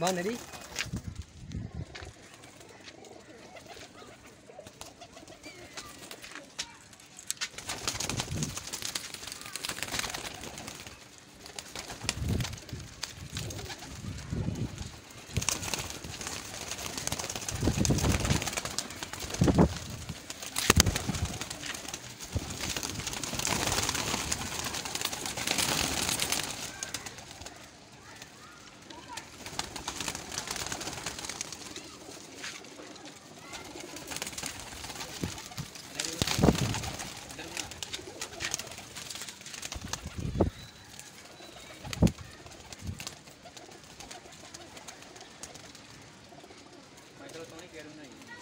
బాగుంది quero nem.